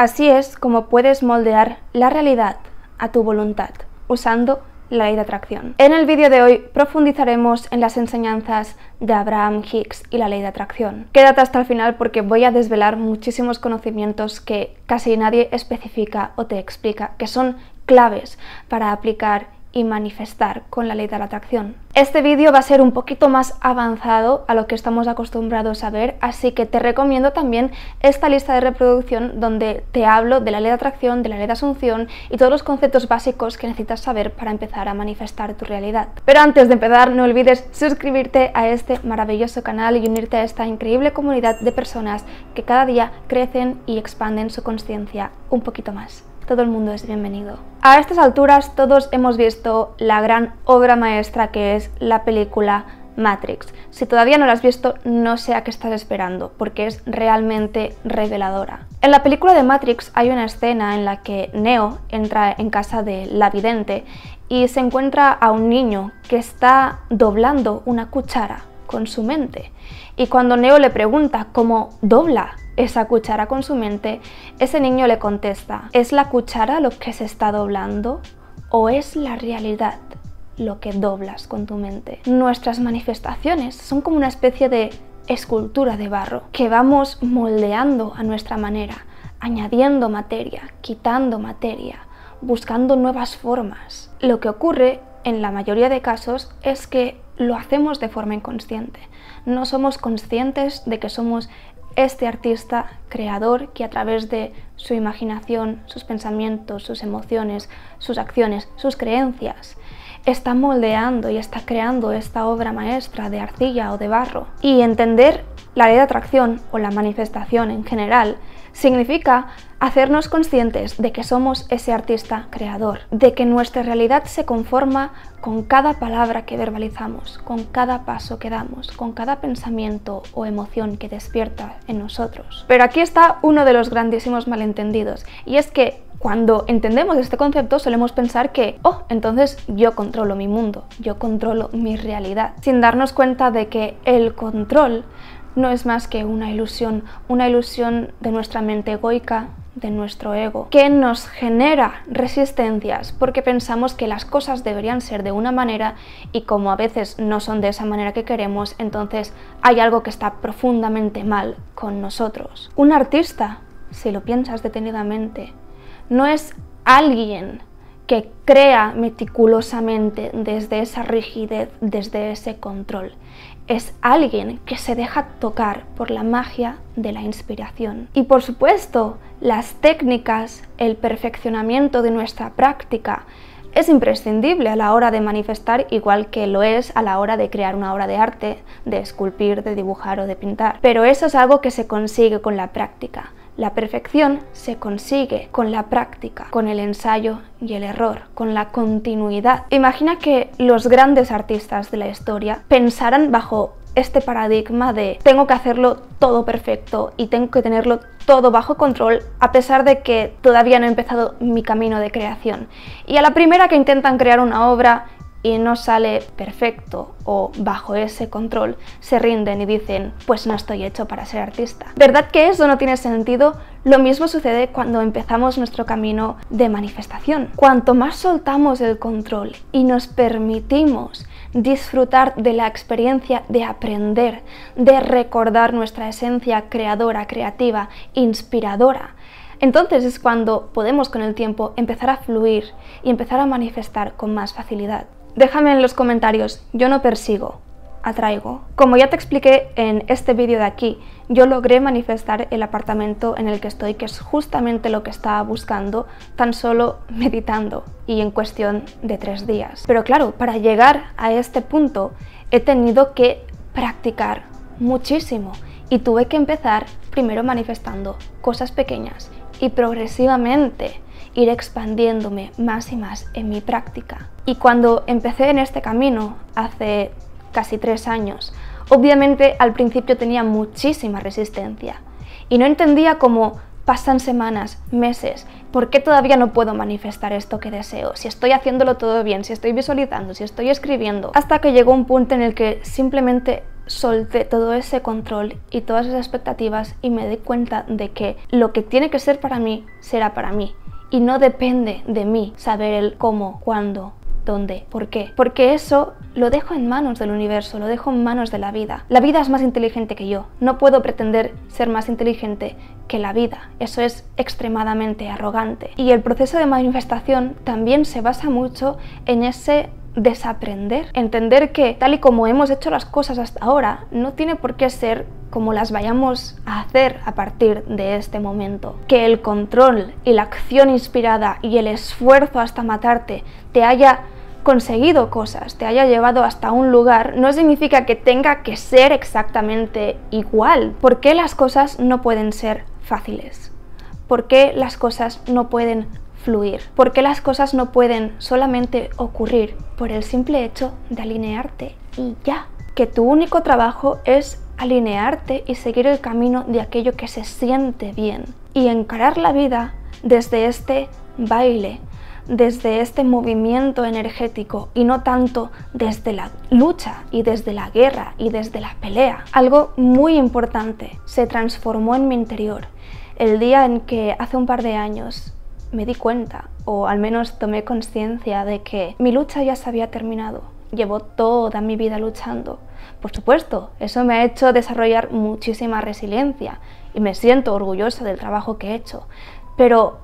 Así es como puedes moldear la realidad a tu voluntad, usando la ley de atracción. En el vídeo de hoy profundizaremos en las enseñanzas de Abraham Hicks y la ley de atracción. Quédate hasta el final porque voy a desvelar muchísimos conocimientos que casi nadie especifica o te explica, que son claves para aplicar y manifestar con la ley de la atracción. Este vídeo va a ser un poquito más avanzado a lo que estamos acostumbrados a ver, así que te recomiendo también esta lista de reproducción donde te hablo de la ley de atracción, de la ley de asunción y todos los conceptos básicos que necesitas saber para empezar a manifestar tu realidad. Pero antes de empezar, no olvides suscribirte a este maravilloso canal y unirte a esta increíble comunidad de personas que cada día crecen y expanden su conciencia un poquito más todo el mundo es bienvenido. A estas alturas todos hemos visto la gran obra maestra que es la película Matrix. Si todavía no la has visto, no sé a qué estás esperando, porque es realmente reveladora. En la película de Matrix hay una escena en la que Neo entra en casa de la vidente y se encuentra a un niño que está doblando una cuchara con su mente. Y cuando Neo le pregunta cómo dobla esa cuchara con su mente, ese niño le contesta, ¿es la cuchara lo que se está doblando o es la realidad lo que doblas con tu mente? Nuestras manifestaciones son como una especie de escultura de barro que vamos moldeando a nuestra manera, añadiendo materia, quitando materia, buscando nuevas formas. Lo que ocurre en la mayoría de casos es que lo hacemos de forma inconsciente. No somos conscientes de que somos este artista creador que a través de su imaginación, sus pensamientos, sus emociones, sus acciones, sus creencias, está moldeando y está creando esta obra maestra de arcilla o de barro. Y entender la ley de atracción o la manifestación en general significa hacernos conscientes de que somos ese artista creador, de que nuestra realidad se conforma con cada palabra que verbalizamos, con cada paso que damos, con cada pensamiento o emoción que despierta en nosotros. Pero aquí está uno de los grandísimos malentendidos, y es que cuando entendemos este concepto solemos pensar que, oh, entonces yo controlo mi mundo, yo controlo mi realidad, sin darnos cuenta de que el control no es más que una ilusión, una ilusión de nuestra mente egoica, de nuestro ego, que nos genera resistencias porque pensamos que las cosas deberían ser de una manera y como a veces no son de esa manera que queremos, entonces hay algo que está profundamente mal con nosotros. Un artista, si lo piensas detenidamente, no es alguien que crea meticulosamente desde esa rigidez, desde ese control es alguien que se deja tocar por la magia de la inspiración. Y por supuesto, las técnicas, el perfeccionamiento de nuestra práctica, es imprescindible a la hora de manifestar igual que lo es a la hora de crear una obra de arte, de esculpir, de dibujar o de pintar. Pero eso es algo que se consigue con la práctica. La perfección se consigue con la práctica, con el ensayo y el error, con la continuidad. Imagina que los grandes artistas de la historia pensaran bajo este paradigma de tengo que hacerlo todo perfecto y tengo que tenerlo todo bajo control a pesar de que todavía no he empezado mi camino de creación. Y a la primera que intentan crear una obra y no sale perfecto o bajo ese control, se rinden y dicen, pues no estoy hecho para ser artista. ¿Verdad que eso no tiene sentido? Lo mismo sucede cuando empezamos nuestro camino de manifestación. Cuanto más soltamos el control y nos permitimos disfrutar de la experiencia de aprender, de recordar nuestra esencia creadora, creativa, inspiradora, entonces es cuando podemos con el tiempo empezar a fluir y empezar a manifestar con más facilidad. Déjame en los comentarios, yo no persigo, atraigo. Como ya te expliqué en este vídeo de aquí, yo logré manifestar el apartamento en el que estoy, que es justamente lo que estaba buscando, tan solo meditando y en cuestión de tres días. Pero claro, para llegar a este punto he tenido que practicar muchísimo y tuve que empezar primero manifestando cosas pequeñas y progresivamente ir expandiéndome más y más en mi práctica. Y cuando empecé en este camino, hace casi tres años, obviamente al principio tenía muchísima resistencia y no entendía cómo pasan semanas, meses, ¿por qué todavía no puedo manifestar esto que deseo? Si estoy haciéndolo todo bien, si estoy visualizando, si estoy escribiendo, hasta que llegó un punto en el que simplemente solté todo ese control y todas esas expectativas y me di cuenta de que lo que tiene que ser para mí será para mí y no depende de mí saber el cómo, cuándo, dónde, por qué. Porque eso lo dejo en manos del universo, lo dejo en manos de la vida. La vida es más inteligente que yo. No puedo pretender ser más inteligente que la vida. Eso es extremadamente arrogante. Y el proceso de manifestación también se basa mucho en ese desaprender, entender que tal y como hemos hecho las cosas hasta ahora, no tiene por qué ser como las vayamos a hacer a partir de este momento. Que el control y la acción inspirada y el esfuerzo hasta matarte te haya conseguido cosas, te haya llevado hasta un lugar, no significa que tenga que ser exactamente igual. ¿Por qué las cosas no pueden ser fáciles? ¿Por qué las cosas no pueden fluir? ¿Por qué las cosas no pueden solamente ocurrir por el simple hecho de alinearte y ya? Que tu único trabajo es alinearte y seguir el camino de aquello que se siente bien y encarar la vida desde este baile, desde este movimiento energético y no tanto desde la lucha y desde la guerra y desde la pelea. Algo muy importante se transformó en mi interior el día en que hace un par de años me di cuenta, o al menos tomé conciencia de que mi lucha ya se había terminado. Llevo toda mi vida luchando. Por supuesto, eso me ha hecho desarrollar muchísima resiliencia y me siento orgullosa del trabajo que he hecho. Pero,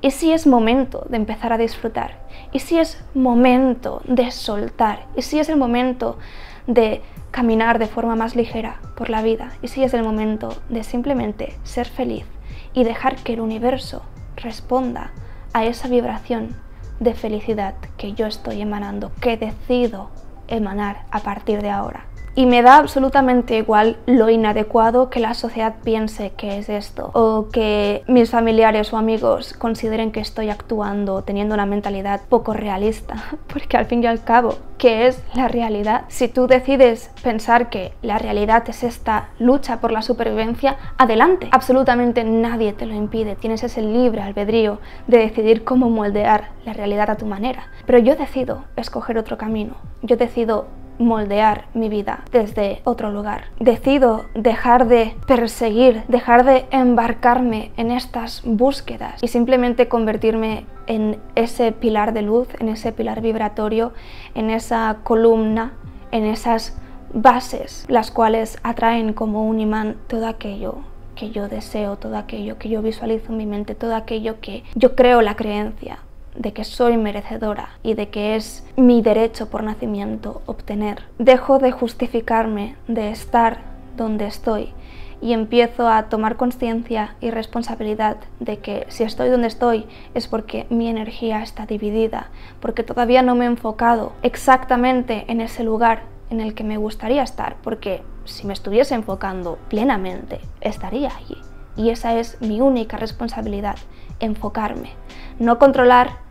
¿y si es momento de empezar a disfrutar? ¿Y si es momento de soltar? ¿Y si es el momento de caminar de forma más ligera por la vida? ¿Y si es el momento de simplemente ser feliz y dejar que el universo responda a esa vibración de felicidad que yo estoy emanando, que decido emanar a partir de ahora. Y me da absolutamente igual lo inadecuado que la sociedad piense que es esto, o que mis familiares o amigos consideren que estoy actuando teniendo una mentalidad poco realista, porque al fin y al cabo, ¿qué es la realidad? Si tú decides pensar que la realidad es esta lucha por la supervivencia, adelante, absolutamente nadie te lo impide, tienes ese libre albedrío de decidir cómo moldear la realidad a tu manera. Pero yo decido escoger otro camino, yo decido moldear mi vida desde otro lugar. Decido dejar de perseguir, dejar de embarcarme en estas búsquedas y simplemente convertirme en ese pilar de luz, en ese pilar vibratorio, en esa columna, en esas bases, las cuales atraen como un imán todo aquello que yo deseo, todo aquello que yo visualizo en mi mente, todo aquello que yo creo la creencia de que soy merecedora y de que es mi derecho por nacimiento obtener. Dejo de justificarme de estar donde estoy y empiezo a tomar conciencia y responsabilidad de que si estoy donde estoy es porque mi energía está dividida, porque todavía no me he enfocado exactamente en ese lugar en el que me gustaría estar, porque si me estuviese enfocando plenamente estaría allí. Y esa es mi única responsabilidad, enfocarme, no controlar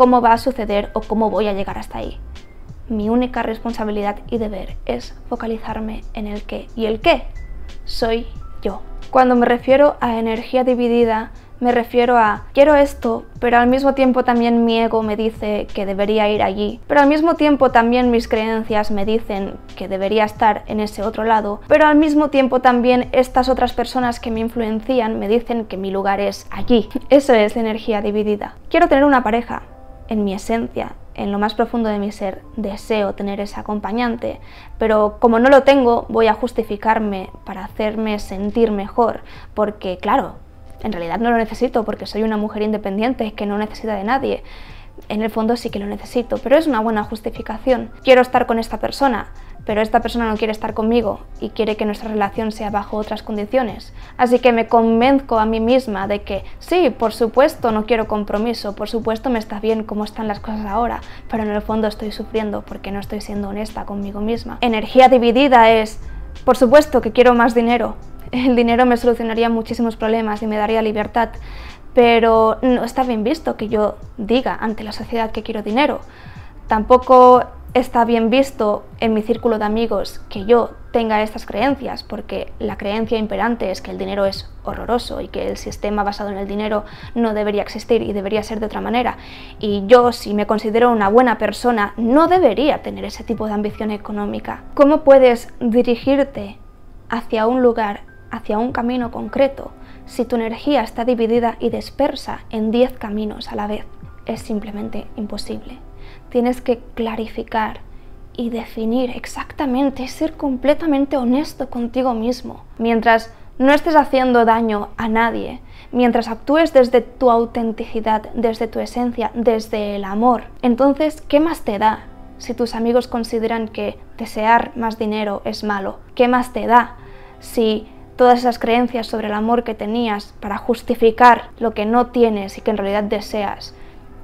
cómo va a suceder o cómo voy a llegar hasta ahí. Mi única responsabilidad y deber es focalizarme en el qué. ¿Y el qué? Soy yo. Cuando me refiero a energía dividida, me refiero a quiero esto, pero al mismo tiempo también mi ego me dice que debería ir allí, pero al mismo tiempo también mis creencias me dicen que debería estar en ese otro lado, pero al mismo tiempo también estas otras personas que me influencian me dicen que mi lugar es allí. Eso es energía dividida. Quiero tener una pareja, en mi esencia, en lo más profundo de mi ser, deseo tener ese acompañante, pero como no lo tengo, voy a justificarme para hacerme sentir mejor, porque claro, en realidad no lo necesito porque soy una mujer independiente que no necesita de nadie. En el fondo sí que lo necesito, pero es una buena justificación. Quiero estar con esta persona, pero esta persona no quiere estar conmigo y quiere que nuestra relación sea bajo otras condiciones. Así que me convenzco a mí misma de que sí, por supuesto no quiero compromiso, por supuesto me está bien cómo están las cosas ahora, pero en el fondo estoy sufriendo porque no estoy siendo honesta conmigo misma. Energía dividida es, por supuesto que quiero más dinero. El dinero me solucionaría muchísimos problemas y me daría libertad, pero no está bien visto que yo diga ante la sociedad que quiero dinero. Tampoco está bien visto en mi círculo de amigos que yo tenga estas creencias, porque la creencia imperante es que el dinero es horroroso y que el sistema basado en el dinero no debería existir y debería ser de otra manera. Y yo, si me considero una buena persona, no debería tener ese tipo de ambición económica. ¿Cómo puedes dirigirte hacia un lugar, hacia un camino concreto, si tu energía está dividida y dispersa en 10 caminos a la vez? Es simplemente imposible. Tienes que clarificar y definir exactamente, ser completamente honesto contigo mismo. Mientras no estés haciendo daño a nadie, mientras actúes desde tu autenticidad, desde tu esencia, desde el amor, entonces, ¿qué más te da si tus amigos consideran que desear más dinero es malo? ¿Qué más te da si todas esas creencias sobre el amor que tenías para justificar lo que no tienes y que en realidad deseas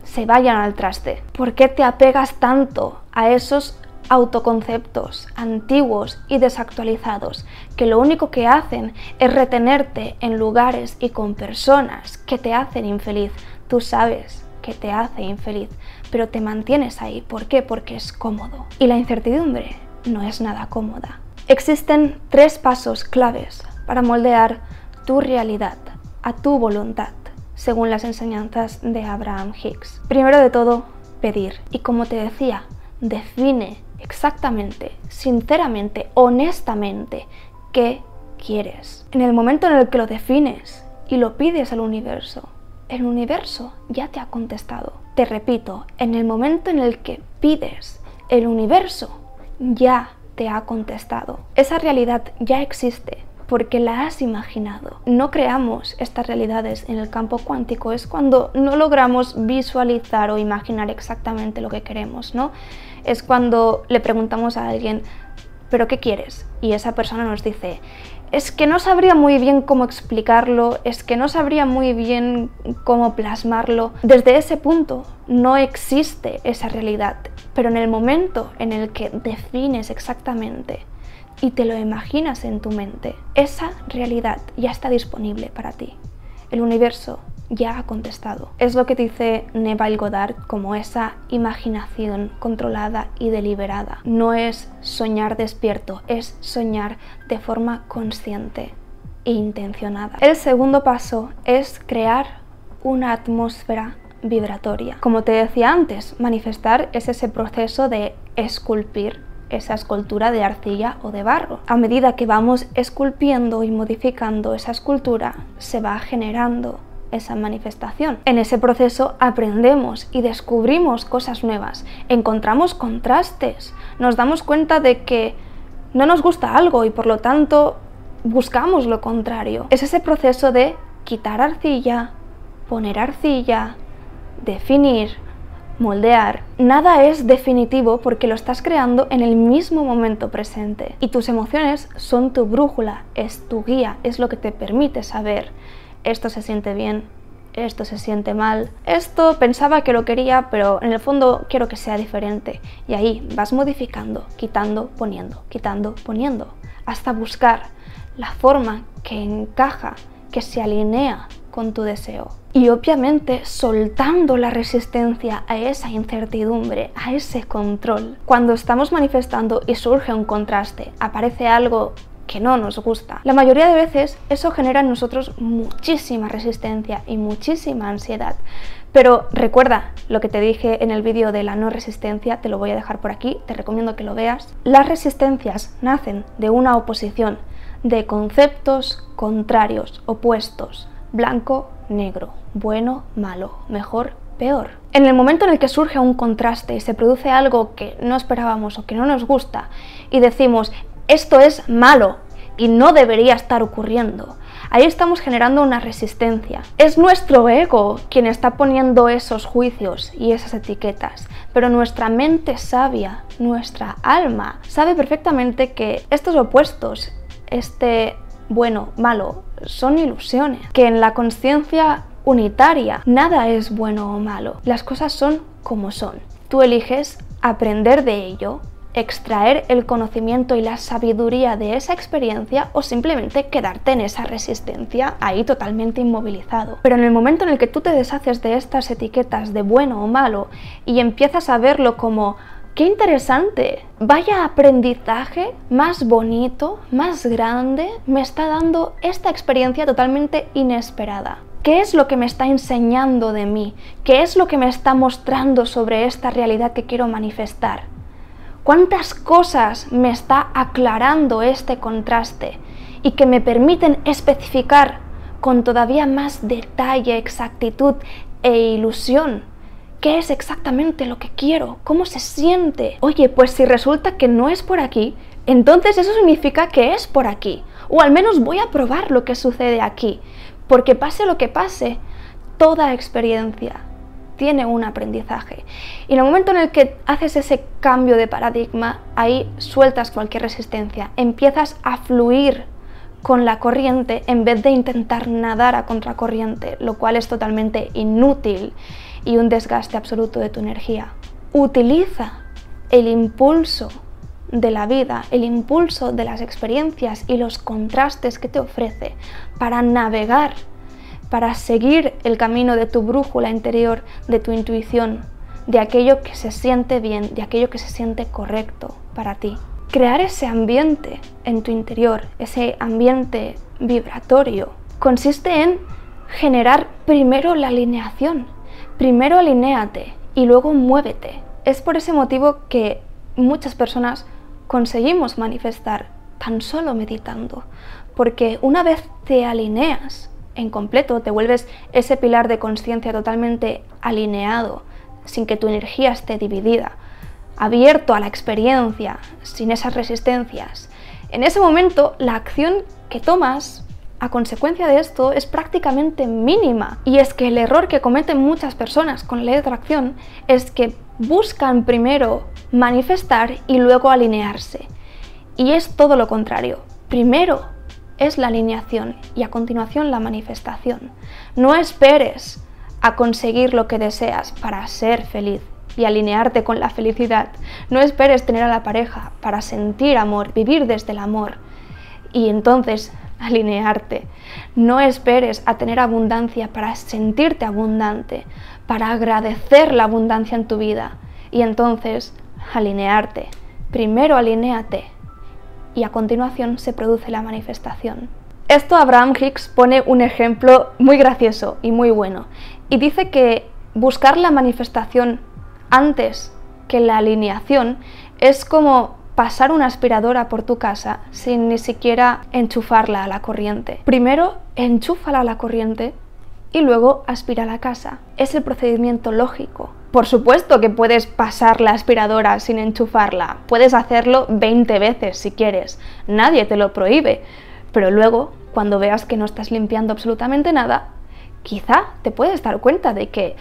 se vayan al traste? ¿Por qué te apegas tanto a esos autoconceptos antiguos y desactualizados que lo único que hacen es retenerte en lugares y con personas que te hacen infeliz. Tú sabes que te hace infeliz, pero te mantienes ahí. ¿Por qué? Porque es cómodo. Y la incertidumbre no es nada cómoda. Existen tres pasos claves para moldear tu realidad a tu voluntad, según las enseñanzas de Abraham Hicks. Primero de todo, pedir. Y como te decía, define exactamente, sinceramente, honestamente, qué quieres. En el momento en el que lo defines y lo pides al universo, el universo ya te ha contestado. Te repito, en el momento en el que pides, el universo ya te ha contestado. Esa realidad ya existe porque la has imaginado. No creamos estas realidades en el campo cuántico, es cuando no logramos visualizar o imaginar exactamente lo que queremos, ¿no? es cuando le preguntamos a alguien, ¿pero qué quieres? Y esa persona nos dice, es que no sabría muy bien cómo explicarlo, es que no sabría muy bien cómo plasmarlo. Desde ese punto no existe esa realidad, pero en el momento en el que defines exactamente y te lo imaginas en tu mente, esa realidad ya está disponible para ti. El universo ya ha contestado. Es lo que dice Neville Goddard como esa imaginación controlada y deliberada. No es soñar despierto, es soñar de forma consciente e intencionada. El segundo paso es crear una atmósfera vibratoria. Como te decía antes, manifestar es ese proceso de esculpir esa escultura de arcilla o de barro. A medida que vamos esculpiendo y modificando esa escultura, se va generando esa manifestación. En ese proceso aprendemos y descubrimos cosas nuevas, encontramos contrastes, nos damos cuenta de que no nos gusta algo y por lo tanto buscamos lo contrario. Es ese proceso de quitar arcilla, poner arcilla, definir, moldear. Nada es definitivo porque lo estás creando en el mismo momento presente. Y tus emociones son tu brújula, es tu guía, es lo que te permite saber esto se siente bien, esto se siente mal, esto pensaba que lo quería, pero en el fondo quiero que sea diferente. Y ahí vas modificando, quitando, poniendo, quitando, poniendo, hasta buscar la forma que encaja, que se alinea con tu deseo. Y obviamente soltando la resistencia a esa incertidumbre, a ese control. Cuando estamos manifestando y surge un contraste, aparece algo que no nos gusta. La mayoría de veces eso genera en nosotros muchísima resistencia y muchísima ansiedad. Pero recuerda lo que te dije en el vídeo de la no resistencia, te lo voy a dejar por aquí, te recomiendo que lo veas. Las resistencias nacen de una oposición de conceptos contrarios, opuestos, blanco, negro, bueno, malo, mejor, peor. En el momento en el que surge un contraste y se produce algo que no esperábamos o que no nos gusta y decimos, esto es malo y no debería estar ocurriendo. Ahí estamos generando una resistencia. Es nuestro ego quien está poniendo esos juicios y esas etiquetas, pero nuestra mente sabia, nuestra alma, sabe perfectamente que estos opuestos, este bueno, malo, son ilusiones, que en la conciencia unitaria nada es bueno o malo, las cosas son como son. Tú eliges aprender de ello extraer el conocimiento y la sabiduría de esa experiencia o simplemente quedarte en esa resistencia ahí totalmente inmovilizado. Pero en el momento en el que tú te deshaces de estas etiquetas de bueno o malo y empiezas a verlo como qué interesante. Vaya aprendizaje más bonito, más grande, me está dando esta experiencia totalmente inesperada. ¿Qué es lo que me está enseñando de mí? ¿Qué es lo que me está mostrando sobre esta realidad que quiero manifestar? ¿Cuántas cosas me está aclarando este contraste y que me permiten especificar con todavía más detalle, exactitud e ilusión qué es exactamente lo que quiero, cómo se siente. Oye, pues si resulta que no es por aquí, entonces eso significa que es por aquí. O al menos voy a probar lo que sucede aquí. Porque pase lo que pase, toda experiencia tiene un aprendizaje. Y en el momento en el que haces ese cambio de paradigma, ahí sueltas cualquier resistencia, empiezas a fluir con la corriente en vez de intentar nadar a contracorriente, lo cual es totalmente inútil y un desgaste absoluto de tu energía. Utiliza el impulso de la vida, el impulso de las experiencias y los contrastes que te ofrece para navegar, para seguir el camino de tu brújula interior, de tu intuición, de aquello que se siente bien, de aquello que se siente correcto para ti. Crear ese ambiente en tu interior, ese ambiente vibratorio, consiste en generar primero la alineación. Primero alinéate y luego muévete. Es por ese motivo que muchas personas conseguimos manifestar tan solo meditando, porque una vez te alineas en completo, te vuelves ese pilar de conciencia totalmente alineado, sin que tu energía esté dividida, abierto a la experiencia, sin esas resistencias. En ese momento, la acción que tomas a consecuencia de esto es prácticamente mínima. Y es que el error que cometen muchas personas con la ley de atracción es que buscan primero manifestar y luego alinearse. Y es todo lo contrario. Primero es la alineación y a continuación la manifestación. No esperes a conseguir lo que deseas para ser feliz y alinearte con la felicidad. No esperes tener a la pareja para sentir amor, vivir desde el amor y entonces alinearte. No esperes a tener abundancia para sentirte abundante, para agradecer la abundancia en tu vida y entonces alinearte. Primero alineate y a continuación se produce la manifestación. Esto Abraham Hicks pone un ejemplo muy gracioso y muy bueno y dice que buscar la manifestación antes que la alineación es como pasar una aspiradora por tu casa sin ni siquiera enchufarla a la corriente. Primero enchúfala a la corriente y luego aspira la casa. Es el procedimiento lógico. Por supuesto que puedes pasar la aspiradora sin enchufarla. Puedes hacerlo 20 veces si quieres. Nadie te lo prohíbe. Pero luego, cuando veas que no estás limpiando absolutamente nada, quizá te puedes dar cuenta de que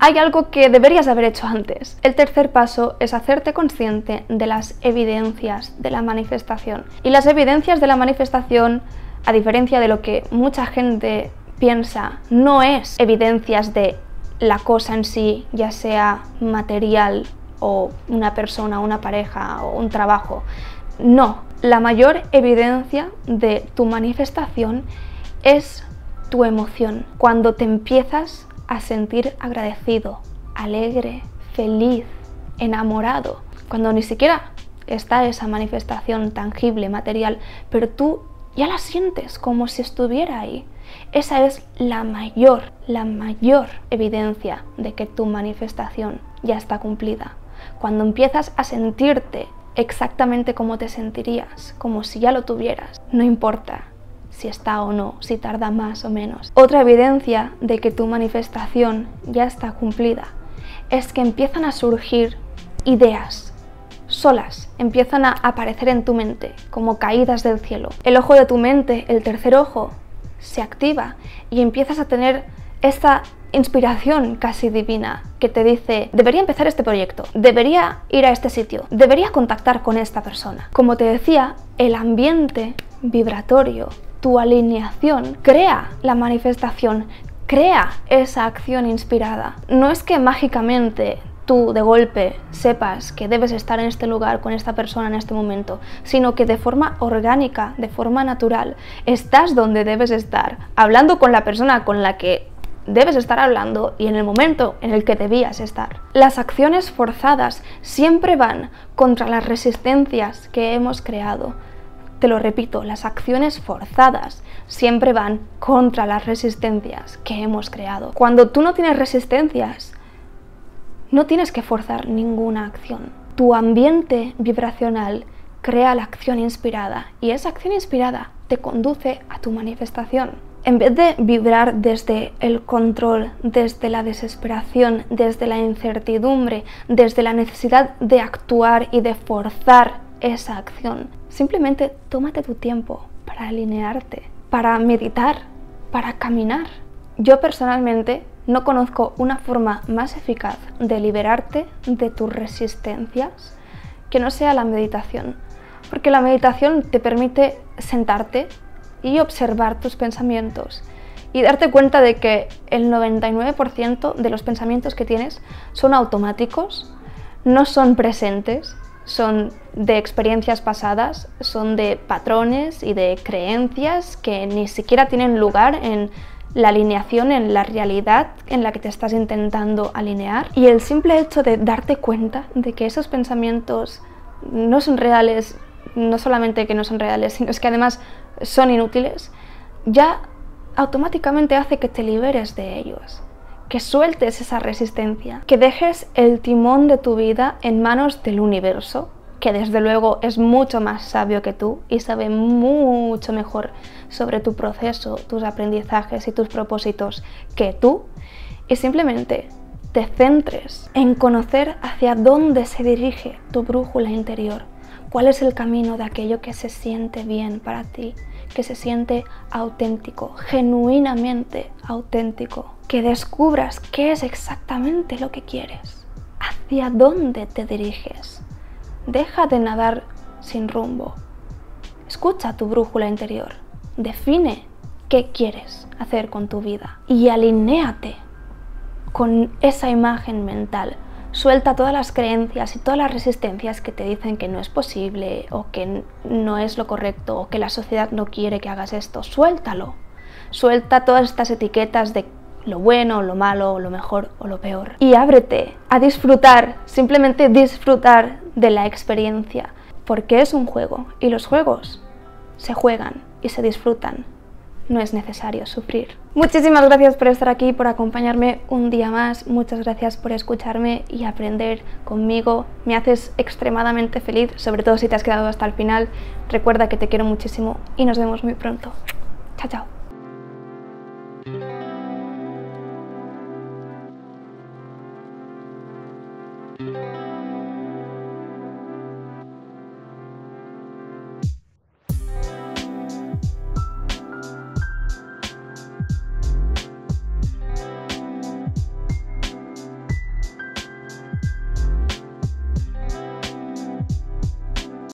hay algo que deberías haber hecho antes. El tercer paso es hacerte consciente de las evidencias de la manifestación. Y las evidencias de la manifestación, a diferencia de lo que mucha gente piensa, no es evidencias de la cosa en sí, ya sea material o una persona, una pareja o un trabajo. No, la mayor evidencia de tu manifestación es tu emoción. Cuando te empiezas a sentir agradecido, alegre, feliz, enamorado, cuando ni siquiera está esa manifestación tangible, material, pero tú ya la sientes como si estuviera ahí. Esa es la mayor, la mayor evidencia de que tu manifestación ya está cumplida. Cuando empiezas a sentirte exactamente como te sentirías, como si ya lo tuvieras, no importa si está o no, si tarda más o menos. Otra evidencia de que tu manifestación ya está cumplida es que empiezan a surgir ideas solas, empiezan a aparecer en tu mente como caídas del cielo. El ojo de tu mente, el tercer ojo, se activa y empiezas a tener esta inspiración casi divina que te dice, debería empezar este proyecto, debería ir a este sitio, debería contactar con esta persona. Como te decía, el ambiente vibratorio tu alineación crea la manifestación, crea esa acción inspirada. No es que mágicamente tú de golpe sepas que debes estar en este lugar con esta persona en este momento, sino que de forma orgánica, de forma natural, estás donde debes estar, hablando con la persona con la que debes estar hablando y en el momento en el que debías estar. Las acciones forzadas siempre van contra las resistencias que hemos creado. Te lo repito, las acciones forzadas siempre van contra las resistencias que hemos creado. Cuando tú no tienes resistencias, no tienes que forzar ninguna acción. Tu ambiente vibracional crea la acción inspirada y esa acción inspirada te conduce a tu manifestación. En vez de vibrar desde el control, desde la desesperación, desde la incertidumbre, desde la necesidad de actuar y de forzar esa acción, simplemente tómate tu tiempo para alinearte, para meditar, para caminar. Yo personalmente no conozco una forma más eficaz de liberarte de tus resistencias que no sea la meditación porque la meditación te permite sentarte y observar tus pensamientos y darte cuenta de que el 99% de los pensamientos que tienes son automáticos, no son presentes, son de experiencias pasadas, son de patrones y de creencias que ni siquiera tienen lugar en la alineación, en la realidad en la que te estás intentando alinear. Y el simple hecho de darte cuenta de que esos pensamientos no son reales no solamente que no son reales, sino es que además son inútiles, ya automáticamente hace que te liberes de ellos, que sueltes esa resistencia, que dejes el timón de tu vida en manos del universo, que desde luego es mucho más sabio que tú y sabe mucho mejor sobre tu proceso, tus aprendizajes y tus propósitos que tú, y simplemente te centres en conocer hacia dónde se dirige tu brújula interior cuál es el camino de aquello que se siente bien para ti, que se siente auténtico, genuinamente auténtico, que descubras qué es exactamente lo que quieres, hacia dónde te diriges. Deja de nadar sin rumbo. Escucha tu brújula interior. Define qué quieres hacer con tu vida y alinéate con esa imagen mental Suelta todas las creencias y todas las resistencias que te dicen que no es posible o que no es lo correcto o que la sociedad no quiere que hagas esto. Suéltalo. Suelta todas estas etiquetas de lo bueno, lo malo, lo mejor o lo peor. Y ábrete a disfrutar, simplemente disfrutar de la experiencia, porque es un juego y los juegos se juegan y se disfrutan no es necesario sufrir. Muchísimas gracias por estar aquí, por acompañarme un día más, muchas gracias por escucharme y aprender conmigo. Me haces extremadamente feliz, sobre todo si te has quedado hasta el final. Recuerda que te quiero muchísimo y nos vemos muy pronto. Chao, chao.